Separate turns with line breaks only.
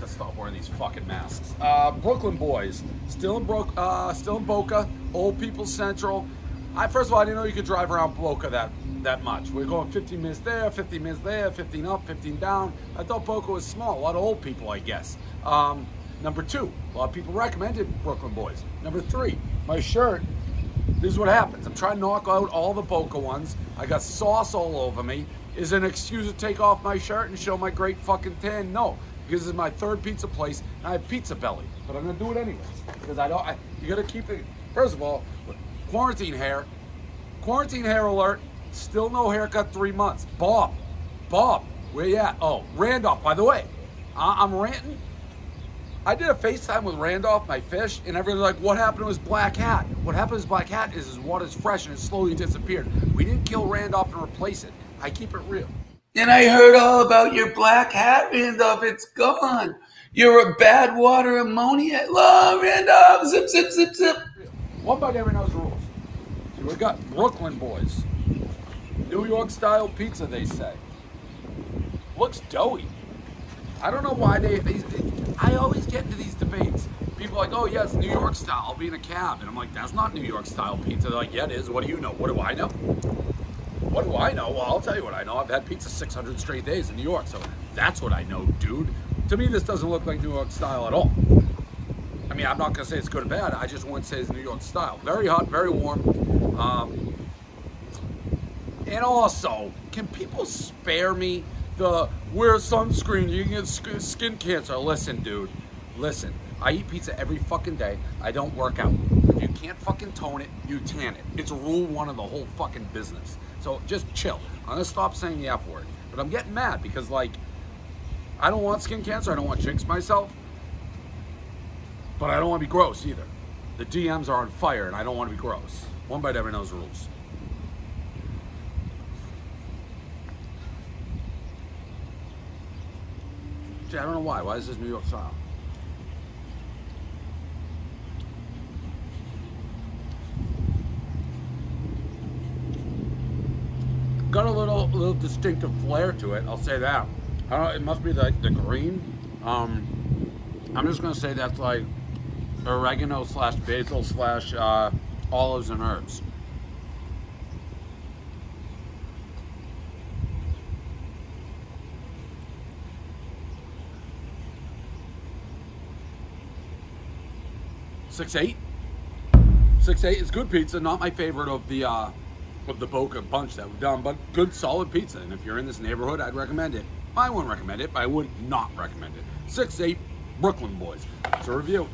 to stop wearing these fucking masks. Uh, Brooklyn boys, still in Bro- uh, still in Boca, Old People Central. I first of all, I didn't know you could drive around Boca that that much. We're going 15 minutes there, 15 minutes there, 15 up, 15 down. I thought Boca was small. A lot of old people, I guess. Um, number two, a lot of people recommended Brooklyn boys. Number three, my shirt. This is what happens. I'm trying to knock out all the Boca ones. I got sauce all over me. Is an excuse to take off my shirt and show my great fucking tan? No, because this is my third pizza place and I have pizza belly. But I'm gonna do it anyways because I don't. I, you gotta keep it. First of all, quarantine hair. Quarantine hair alert. Still no haircut. Three months. Bob, Bob, where you at? Oh, Randolph. By the way, I, I'm ranting. I did a FaceTime with Randolph, my fish, and everyone's like, what happened to his black hat? What happened to his black hat is his water's fresh and it slowly disappeared. We didn't kill Randolph and replace it. I keep it real.
And I heard all about your black hat, Randolph. It's gone. You're a bad water ammonia. Oh, Randolph, zip, zip, zip, zip.
One by everyone knows the rules. So we got Brooklyn boys. New York style pizza, they say. Looks doughy. I don't know why they, they, they I always get into these debates. People are like, oh yes, New York style. I'll be in a cab. And I'm like, that's not New York style pizza. They're like, yeah, it is. What do you know? What do I know? What do I know? Well, I'll tell you what I know. I've had pizza 600 straight days in New York, so that's what I know, dude. To me, this doesn't look like New York style at all. I mean, I'm not gonna say it's good or bad. I just wouldn't say it's New York style. Very hot, very warm. Um, and also, can people spare me the wear sunscreen? You can get skin cancer. Listen, dude. Listen. I eat pizza every fucking day. I don't work out. You can't fucking tone it, you tan it. It's rule one of the whole fucking business. So just chill. I'm gonna stop saying the F word. But I'm getting mad because like I don't want skin cancer. I don't want jinx myself. But I don't want to be gross either. The DMs are on fire and I don't want to be gross. One bite every knows rules. I don't know why. Why is this New York style? Got a little little distinctive flair to it. I'll say that. I don't know. It must be the the green. Um, I'm just gonna say that's like oregano slash basil slash uh, olives and herbs. Six eight. Six eight is good pizza. Not my favorite of the. Uh, of the Boca bunch that we've done, but good solid pizza. And if you're in this neighborhood, I'd recommend it. I wouldn't recommend it, but I would not recommend it. 6-8 Brooklyn Boys. It's a review.